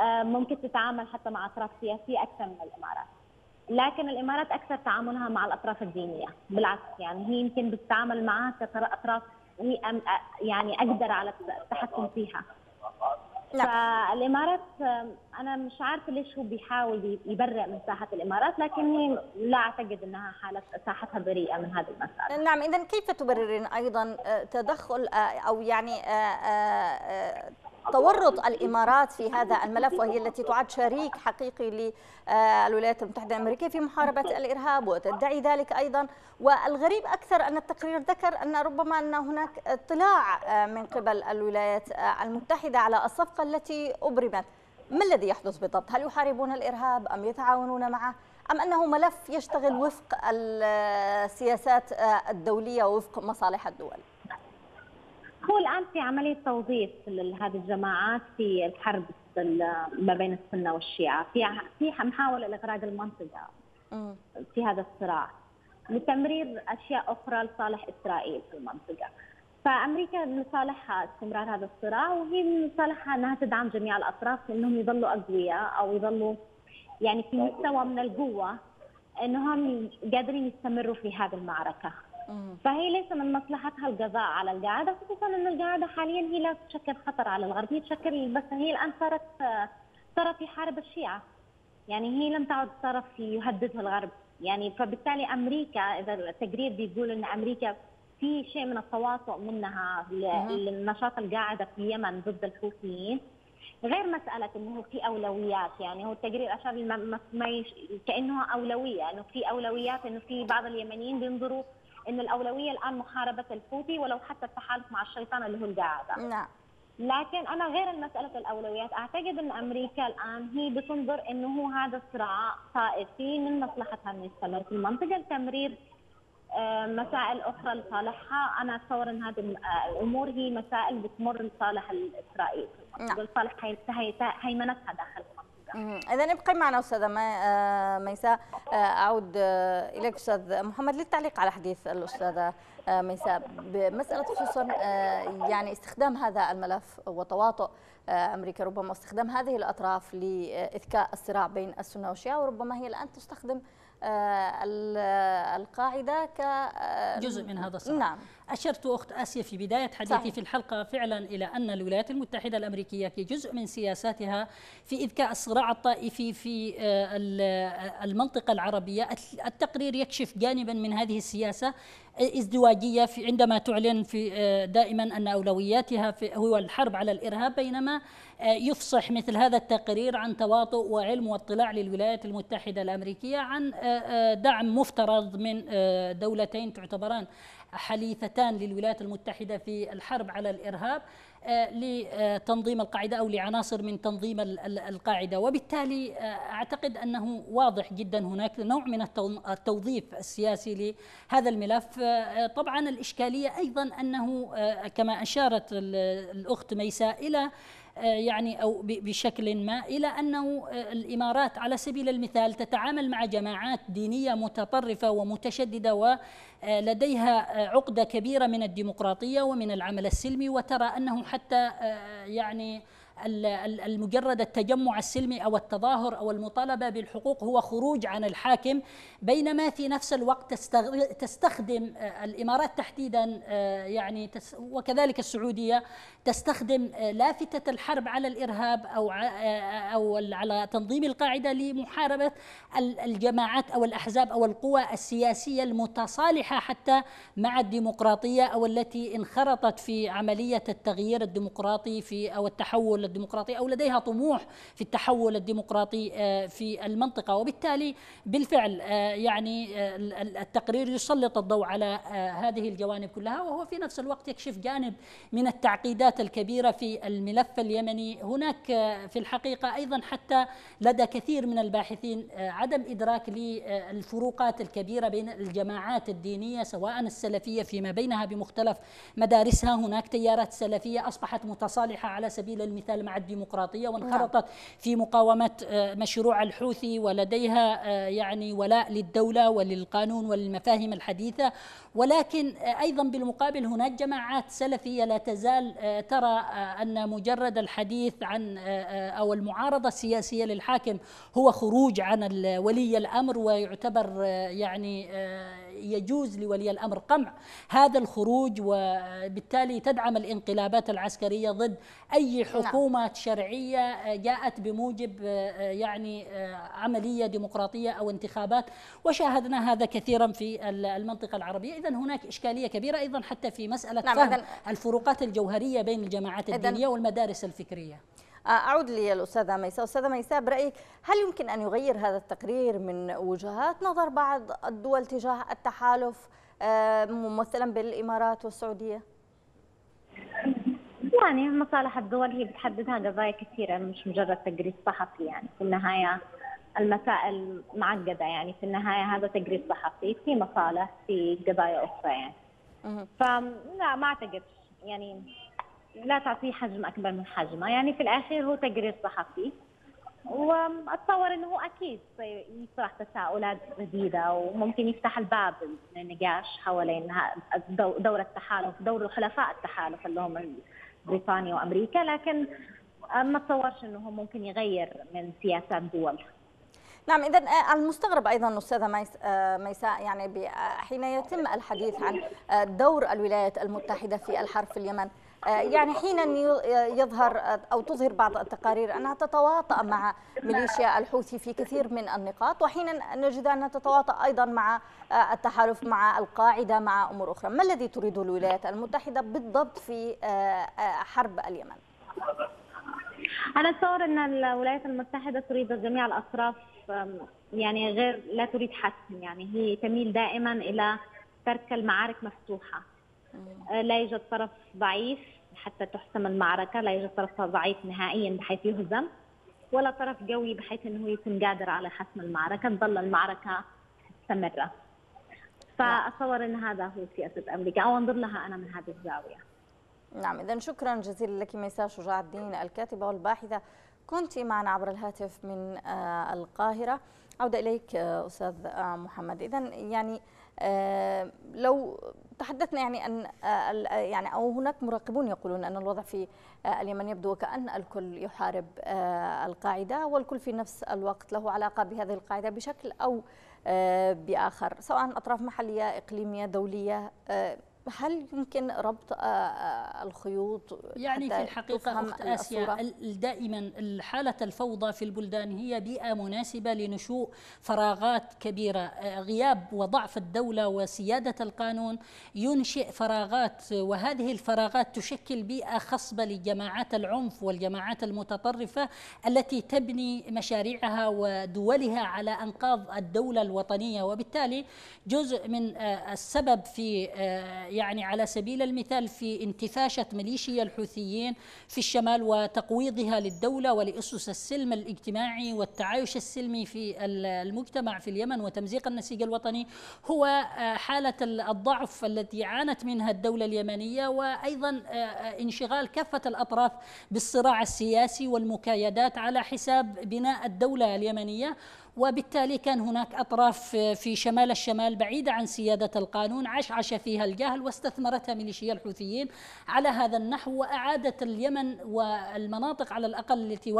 آه، ممكن تتعامل حتى مع أطراف سياسية أكثر من الإمارات. لكن الإمارات أكثر تعاملها مع الأطراف الدينية، بالعكس يعني هي يمكن بتتعامل معها كاطراف هي يعني أقدر على التحكم فيها. نعم. فالإمارات أنا مش عارفة ليش هو بيحاول يبرئ من ساحة الإمارات لكن هي لا أعتقد إنها حالة ساحتها بريئة من هذه المسألة. نعم اذا كيف تبررين أيضا آه، تدخل آه، أو يعني آه، تورط الإمارات في هذا الملف وهي التي تعد شريك حقيقي للولايات المتحدة الأمريكية في محاربة [LAUGHS] الإرهاب وتدعي ذلك أيضا والغريب أكثر أن التقرير ذكر أن ربما أن هناك اطلاع من قبل الولايات المتحدة على الصفقة التي أبرمت ما الذي يحدث بالضبط؟ هل يحاربون الإرهاب أم يتعاونون معه؟ أم أنه ملف يشتغل وفق السياسات الدولية ووفق مصالح الدول؟ هو الآن في عملية توظيف لهذه الجماعات في الحرب ال- ما بين السنة والشيعة، في في محاولة لاغراق المنطقة. في هذا الصراع لتمرير أشياء أخرى لصالح إسرائيل في المنطقة. فأمريكا لصالحها استمرار هذا الصراع وهي لصالحها أنها تدعم جميع الأطراف انهم يظلوا أقوياء أو يظلوا يعني في مستوى من القوة إنهم قادرين يستمروا في هذه المعركة. فهي ليس من مصلحتها القضاء على القاعدة خصوصا إن القاعدة حاليا هي لا تشكل خطر على الغرب هي تشكل بس هي الآن صارت صارت في حرب الشيعة. يعني هي لم تعد طرف يهددها الغرب. يعني فبالتالي أمريكا إذا التقرير بيقول إن أمريكا في شيء من التواطؤ منها للنشاط القاعدة في اليمن ضد الحوثيين غير مسألة أنه في أولويات. يعني هو التقرير أشار ما, يش... كأنه أولوية أنه في أولويات أنه في بعض اليمنيين بينظروا أن الأولوية الآن محاربة الحوثي ولو حتى التحالف مع الشيطان اللي هو القاعدة. نعم. لكن أنا غير المسألة الأولويات أعتقد إن أمريكا الآن هي بتنظر إنه هو هذا الصراع طائفي من مصلحتها انه يستمر في المنطقة لتمرير آه، مسائل أخرى لصالحها. أنا أتصور إن هذه الأمور هي مسائل بتمر لصالح اسرائيل نعم. لصالح هيمنتها داخل. إذا ابقي معنا أستاذة آه، ميساء. آه، أعود إليك أستاذ محمد للتعليق على حديث الأستاذة ميساء. بمسألة خصوصا يعني استخدام هذا الملف وتواطؤ أمريكا ربما استخدام هذه الأطراف لإذكاء الصراع بين السنة والشيعة وربما هي الآن تستخدم آه، القاعدة كجزء آه، من هذا الصراع نعم أشرت أخت آسيا في بداية حديثي صحيح. في الحلقة فعلا إلى أن الولايات المتحدة الأمريكية كجزء من سياساتها في إذكاء الصراع الطائفي في آه، المنطقة العربية التقرير يكشف جانبا من هذه السياسة ازدواجية في عندما تعلن في دائما أن أولوياتها في هو الحرب على الإرهاب بينما يفصح مثل هذا التقرير عن تواطؤ وعلم واطلاع للولايات المتحدة الأمريكية عن دعم مفترض من دولتين تعتبران حليفتان للولايات المتحدة في الحرب على الإرهاب. لتنظيم القاعدة أو لعناصر من تنظيم القاعدة. وبالتالي أعتقد أنه واضح جدا هناك نوع من التوظيف السياسي لهذا الملف. طبعا الإشكالية أيضا أنه كما أشارت الأخت ميساء إلى آه، يعني أو بشكل ما إلى أنه آه، الإمارات على سبيل المثال تتعامل مع جماعات دينية متطرفة ومتشددة ولديها آه، عقدة كبيرة من الديمقراطية ومن العمل السلمي وترى أنه حتى يعني المجرد التجمع السلمي أو التظاهر أو المطالبة بالحقوق هو خروج عن الحاكم بينما في نفس الوقت تستخدم آه، الإمارات تحديدا آه، يعني وكذلك السعودية تستخدم آه، لافتة الحرب على الإرهاب أو أو على تنظيم القاعدة لمحاربة الجماعات أو الأحزاب أو القوى السياسية المتصالحة حتى مع الديمقراطية أو التي انخرطت في عملية التغيير الديمقراطي في أو التحول الديمقراطي أو لديها طموح في التحول الديمقراطي آه، في المنطقة. وبالتالي بالفعل آه، يعني آه، التقرير يسلط الضوء على هذه الجوانب كلها. وهو في نفس الوقت يكشف جانب من التعقيدات الكبيرة في الملف اليمني. هناك في الحقيقة أيضا حتى لدى كثير من الباحثين عدم إدراك للفروقات الكبيرة بين الجماعات الدينية سواء السلفية فيما بينها بمختلف مدارسها. هناك تيارات سلفية أصبحت متصالحة على سبيل المثال مع الديمقراطية وانخرطت نعم. في مقاومة آه، مشروع الحوثي ولديها آه، يعني ولاء للدولة وللقانون وللمفاهيم الحديثة ولكن آه، أيضا بالمقابل هناك جماعات سلفية لا تزال ترى أن مجرد الحديث عن أو المعارضة السياسية للحاكم هو خروج عن ولي الأمر ويعتبر يعني يجوز لولي الأمر قمع هذا الخروج وبالتالي تدعم الانقلابات العسكرية ضد أي نعم. حكومه شرعية جاءت بموجب يعني عملية ديمقراطية أو انتخابات وشاهدنا هذا كثيرا في المنطقة العربية اذا هناك إشكالية كبيرة أيضا حتى في مسألة نعم فهم الفروقات الجوهرية بين الجماعات الدينية والمدارس الفكرية أعود لي الأستاذة ميساء. أستاذة ميساء برأيك هل يمكن أن يغير هذا التقرير من وجهات نظر بعض الدول تجاه التحالف آه، ممثلا بالإمارات والسعودية؟ يعني مصالح الدول هي بتحددها قضايا كثيرة مش مجرد تقرير صحفي. يعني في النهاية المسائل معقدة. يعني في النهاية هذا تقرير صحفي في مصالح في قضايا أخرى يعني. فلا ما أعتقد. يعني لا تعطيه حجم أكبر من حجمه. يعني في الاخير هو تقرير صحفي. وأتصور إنه أكيد يطرح تساؤلات جديدة وممكن يفتح الباب للنقاش حوالين دور التحالف دور حلفاء التحالف اللي هم بريطانيا وأمريكا. لكن ما اتصورش إنه ممكن يغير من سياسات دول نعم اذا آه، المستغرب أيضا أستاذة آه، ميساء يعني حين يتم الحديث عن آه، دور الولايات المتحدة في الحرب في اليمن يعني حين يظهر أو تظهر بعض التقارير أنها تتواطأ مع ميليشيا الحوثي في كثير من النقاط وحين نجد أنها تتواطأ أيضا مع التحالف مع القاعدة مع أمور أخرى ما الذي تريده الولايات المتحدة بالضبط في حرب اليمن؟ أنا أتصور أن الولايات المتحدة تريد جميع الأطراف يعني غير لا تريد حسم يعني هي تميل دائما إلى ترك المعارك مفتوحة لا يوجد طرف ضعيف حتى تحسم المعركة لا يوجد طرف ضعيف نهائيا بحيث يهزم ولا طرف قوي بحيث أنه يكون قادر على حسم المعركة تظل المعركة مستمرة. فأتصور أن هذا هو سياسة أمريكا أو أنظر لها أنا من هذه الزاوية. نعم إذا شكرا جزيلا لك ميساء شجاع الدين الكاتبة والباحثة. كنت معنا عبر الهاتف من آه، القاهرة. عودة إليك آه، أستاذ آه، محمد. إذا يعني لو تحدثنا يعني أن يعني أو هناك مراقبون يقولون أن الوضع في اليمن يبدو وكأن الكل يحارب القاعدة والكل في نفس الوقت له علاقة بهذه القاعدة بشكل أو بآخر سواء أطراف محلية إقليمية دولية هل يمكن ربط آه، آه، الخيوط يعني في الحقيقة أخت آسيا دائما حالة الفوضى في البلدان هي بيئة مناسبة لنشوء فراغات كبيرة. آه، غياب وضعف الدولة وسيادة القانون ينشئ فراغات وهذه الفراغات تشكل بيئة خصبة لجماعات العنف والجماعات المتطرفة التي تبني مشاريعها ودولها على أنقاض الدولة الوطنية. وبالتالي جزء من السبب في يعني على سبيل المثال في انتفاشة ميليشيا الحوثيين في الشمال وتقويضها للدولة ولأسس السلم الاجتماعي والتعايش السلمي في المجتمع في اليمن وتمزيق النسيج الوطني هو آه، حالة الضعف التي عانت منها الدولة اليمنية وأيضا آه، آه، انشغال كافة الأطراف بالصراع السياسي والمكايدات على حساب بناء الدولة اليمنية. وبالتالي كان هناك أطراف في شمال الشمال بعيدة عن سيادة القانون عشعش فيها الجهل واستثمرتها ميليشيا الحوثيين على هذا النحو وأعادت اليمن والمناطق على الأقل التي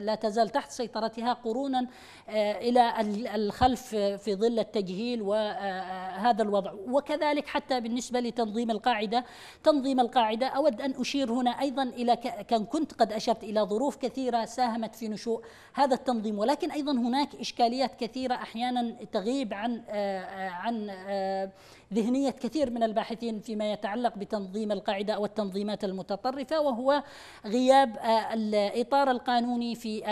لا تزال تحت سيطرتها قرونا آه، إلى الخلف في ظل التجهيل وهذا الوضع. وكذلك حتى بالنسبة لتنظيم القاعدة تنظيم القاعدة أود أن أشير هنا أيضا إلى كان كنت قد أشرت إلى ظروف كثيرة ساهمت في نشوء هذا التنظيم ولكن أيضا هناك إشكال إشكاليات كثيرة أحيانا تغيب عن آه، آه، عن آه، ذهنية كثير من الباحثين فيما يتعلق بتنظيم القاعدة أو التنظيمات المتطرفة وهو غياب الإطار القانوني في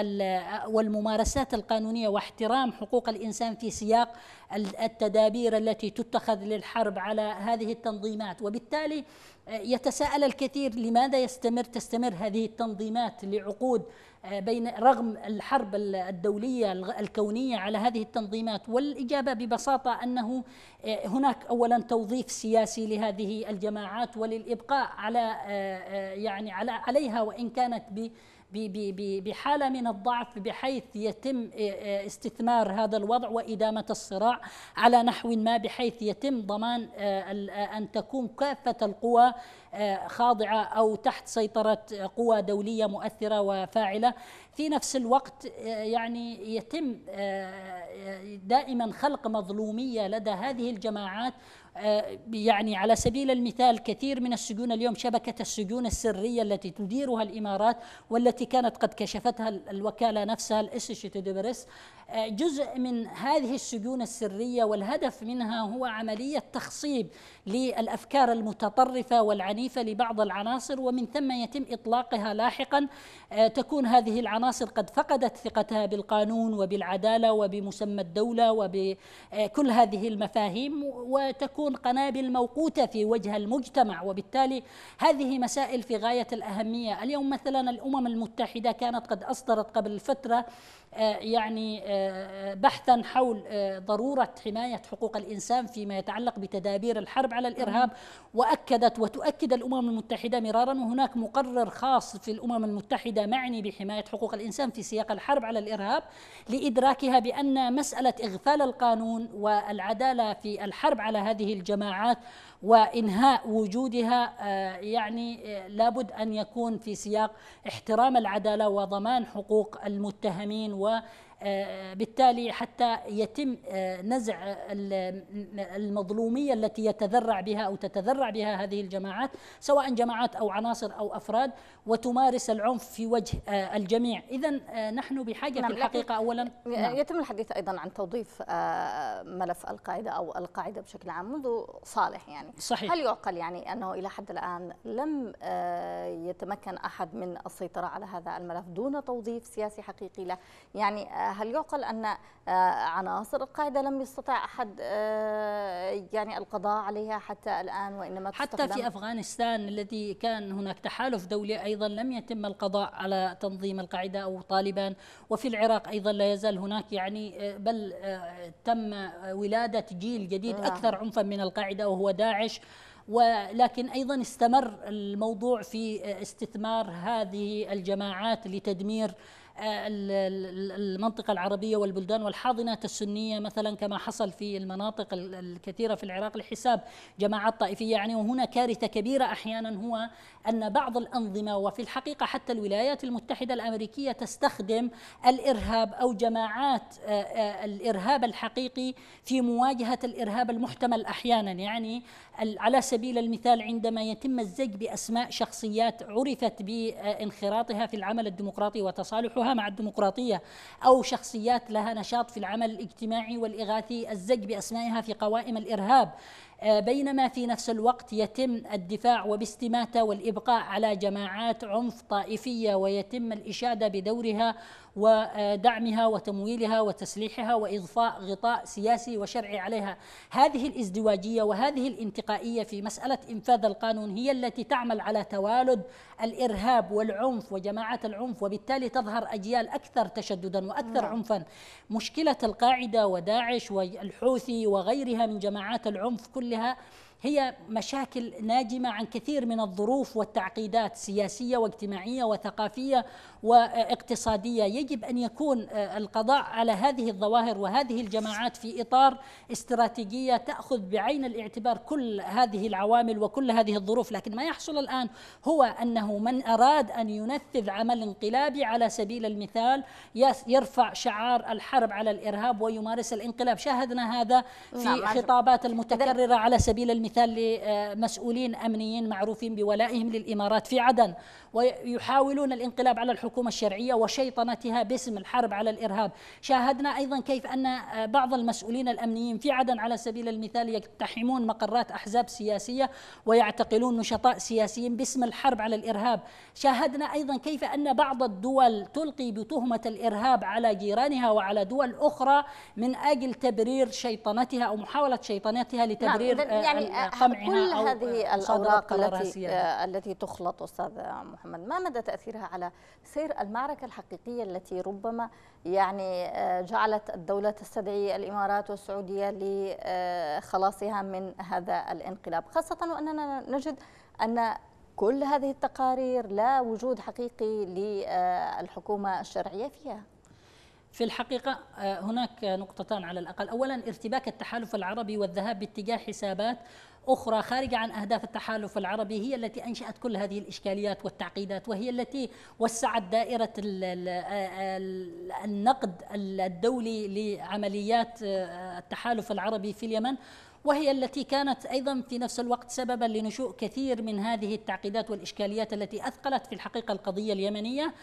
والممارسات القانونية واحترام حقوق الإنسان في سياق التدابير التي تتخذ للحرب على هذه التنظيمات. وبالتالي يتساءل الكثير لماذا يستمر تستمر هذه التنظيمات لعقود آه، بين رغم الحرب الدولية الكونية على هذه التنظيمات؟ والإجابة ببساطة أنه آه، هناك أولا توظيف سياسي لهذه الجماعات وللإبقاء على آه، يعني على عليها وإن كانت ب بحالة من الضعف بحيث يتم استثمار هذا الوضع وإدامة الصراع على نحو ما بحيث يتم ضمان أن تكون كافة القوى خاضعة أو تحت سيطرة قوى دولية مؤثرة وفاعلة. في نفس الوقت يعني يتم دائما خلق مظلومية لدى هذه الجماعات آه، يعني على سبيل المثال كثير من السجون اليوم شبكة السجون السرية التي تديرها الإمارات والتي كانت قد كشفتها الوكالة نفسها الإسشيت دبرس آه، جزء من هذه السجون السرية والهدف منها هو عملية تخصيب للأفكار المتطرفة والعنيفة لبعض العناصر ومن ثم يتم إطلاقها لاحقا. آه، تكون هذه العناصر قد فقدت ثقتها بالقانون وبالعدالة وبمسمى الدولة وبكل هذه المفاهيم وتكون قنابل موقوتة في وجه المجتمع وبالتالي هذه مسائل في غاية الأهمية. اليوم مثلا الأمم المتحدة كانت قد أصدرت قبل فترة يعني آه، بحثا حول آه، ضرورة حماية حقوق الإنسان فيما يتعلق بتدابير الحرب على الإرهاب وأكدت وتؤكد الأمم المتحدة مرارا وهناك مقرر خاص في الأمم المتحدة معني بحماية حقوق الإنسان في سياق الحرب على الإرهاب لإدراكها بأن مسألة إغفال القانون والعدالة في الحرب على هذه الجماعات وإنهاء وجودها آه، يعني آه، لابد أن يكون في سياق احترام العدالة وضمان حقوق المتهمين و بالتالي حتى يتم نزع المظلومية التي يتذرع بها أو تتذرع بها هذه الجماعات سواء جماعات أو عناصر أو أفراد وتمارس العنف في وجه الجميع إذا نحن بحاجة نعم في الحقيقة أولا نعم. يتم الحديث أيضا عن توظيف ملف القاعدة أو القاعدة بشكل عام منذ صالح يعني صحيح. هل يعقل يعني أنه إلى حد الآن لم يتمكن أحد من السيطرة على هذا الملف دون توظيف سياسي حقيقي له يعني هل يعقل أن عناصر القاعدة لم يستطع أحد يعني القضاء عليها حتى الآن وإنما حتى في أفغانستان الذي كان هناك تحالف دولي أيضا لم يتم القضاء على تنظيم القاعدة أو طالبان وفي العراق أيضا لا يزال هناك يعني بل تم ولادة جيل جديد نعم. أكثر عنفا من القاعدة وهو داعش ولكن أيضا استمر الموضوع في استثمار هذه الجماعات لتدمير المنطقة العربية والبلدان والحاضنات السنية مثلا كما حصل في المناطق الكثيرة في العراق لحساب جماعات طائفية يعني وهنا كارثة كبيرة أحيانا هو أن بعض الأنظمة وفي الحقيقة حتى الولايات المتحدة الأمريكية تستخدم الإرهاب أو جماعات الإرهاب الحقيقي في مواجهة الإرهاب المحتمل أحيانا يعني على سبيل المثال عندما يتم الزج بأسماء شخصيات عرفت بانخراطها في العمل الديمقراطي وتصالحها مع الديمقراطية أو شخصيات لها نشاط في العمل الاجتماعي والإغاثي الزج بأسمائها في قوائم الإرهاب. بينما في نفس الوقت يتم الدفاع وباستماتة والإبقاء على جماعات عنف طائفية ويتم الإشادة بدورها ودعمها وتمويلها وتسليحها وإضفاء غطاء سياسي وشرعي عليها هذه الازدواجية وهذه الانتقائية في مسألة إنفاذ القانون هي التي تعمل على توالد الإرهاب والعنف وجماعات العنف وبالتالي تظهر أجيال أكثر تشددا وأكثر نعم. عنفا مشكلة القاعدة وداعش والحوثي وغيرها من جماعات العنف كلها لها هي مشاكل ناجمة عن كثير من الظروف والتعقيدات سياسية واجتماعية وثقافية واقتصادية. يجب أن يكون آه، القضاء على هذه الظواهر وهذه الجماعات في إطار استراتيجية تأخذ بعين الاعتبار كل هذه العوامل وكل هذه الظروف. لكن ما يحصل الآن هو أنه من أراد أن ينفذ عمل انقلابي على سبيل المثال يرفع شعار الحرب على الإرهاب ويمارس الانقلاب. شاهدنا هذا في نعم خطابات المتكررة على سبيل المثال. مثال لمسؤولين أمنيين معروفين بولائهم للإمارات في عدن. ويحاولون الانقلاب على الحكومة الشرعية وشيطنتها باسم الحرب على الإرهاب، شاهدنا أيضا كيف أن بعض المسؤولين الأمنيين في عدن على سبيل المثال يقتحمون مقرات أحزاب سياسية ويعتقلون نشطاء سياسيين باسم الحرب على الإرهاب، شاهدنا أيضا كيف أن بعض الدول تلقي بتهمة الإرهاب على جيرانها وعلى دول أخرى من أجل تبرير شيطنتها أو محاولة شيطنتها لتبرير نعم يعني قمعها كل هذه الأوراق التي آه، التي تخلط أستاذ محمد. ما مدى تأثيرها على سير المعركة الحقيقية التي ربما يعني آه، جعلت الدولة تستدعي الإمارات والسعودية لخلاصها من هذا الانقلاب؟ خاصة وأننا نجد أن كل هذه التقارير لا وجود حقيقي للحكومة الشرعية فيها. في الحقيقة آه، هناك نقطتان على الأقل. أولا ارتباك التحالف العربي والذهاب باتجاه حسابات أخرى خارجة عن أهداف التحالف العربي هي التي أنشأت كل هذه الإشكاليات والتعقيدات وهي التي وسعت دائرة النقد الدولي لعمليات آه، التحالف العربي في اليمن وهي التي كانت أيضا في نفس الوقت سببا لنشوء كثير من هذه التعقيدات والإشكاليات التي أثقلت في الحقيقة القضية اليمنية.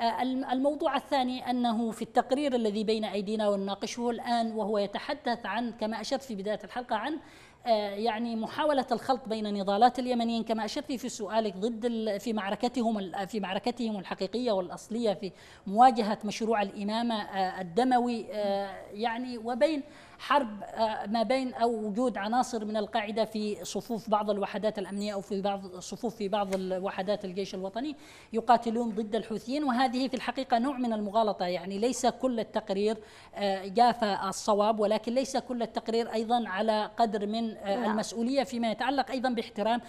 آه، الموضوع الثاني أنه في التقرير الذي بين أيدينا ونناقشه الآن وهو يتحدث عن كما أشرت في بداية الحلقة عن يعني محاولة الخلط بين نضالات اليمنيين كما أشرت في سؤالك ضد في معركتهم في معركتهم الحقيقية والأصلية في مواجهة مشروع الإمامة آه، الدموي يعني وبين حرب آه، ما بين أو وجود عناصر من القاعدة في صفوف بعض الوحدات الأمنية أو في بعض الصفوف في بعض الوحدات الجيش الوطني يقاتلون ضد الحوثيين وهذه في الحقيقة نوع من المغالطة يعني ليس كل التقرير آه، جاف الصواب ولكن ليس كل التقرير أيضا على قدر من آه، نعم. المسؤولية فيما يتعلق أيضا باحترام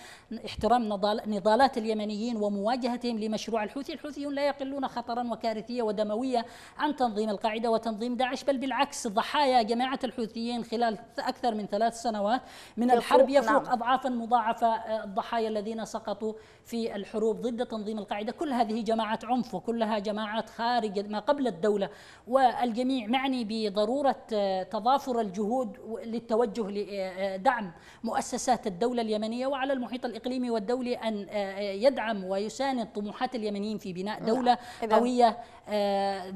احترام نضالات اليمنيين ومواجهتهم لمشروع الحوثي، الحوثيون لا يقلون خطرا وكارثية ودموية عن تنظيم القاعدة وتنظيم داعش بل بالعكس ضحايا جماعة الحوثي الحوثيين خلال أكثر من ثلاث سنوات من الحرب يفوق نعم. أضعافا مضاعفة الضحايا الذين سقطوا في الحروب ضد تنظيم القاعدة كل هذه جماعات عنف وكلها جماعات خارج ما قبل الدولة والجميع معني بضرورة تضافر الجهود للتوجه لدعم مؤسسات الدولة اليمنية وعلى المحيط الإقليمي والدولي أن يدعم ويساند طموحات اليمنيين في بناء دولة نعم. قوية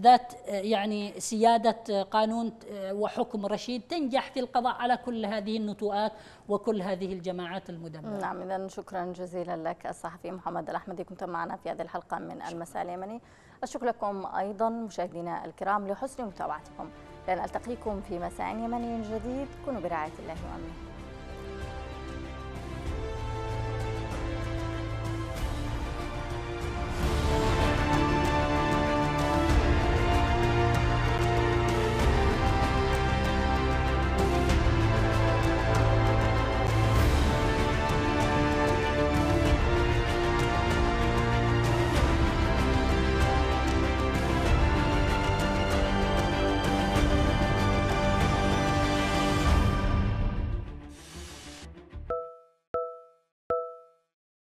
ذات يعني سيادة قانون وحكم رشيد تنجح في القضاء على كل هذه النتوءات وكل هذه الجماعات المدمرة. نعم إذا شكرا جزيلا لك الصحفي محمد الأحمدي. كنت معنا في هذه الحلقة من المساء اليمني. الشكر لكم أيضا مشاهدينا الكرام لحسن متابعتكم. لن ألتقيكم في مساء يمني جديد. كونوا برعاية الله وأمنه.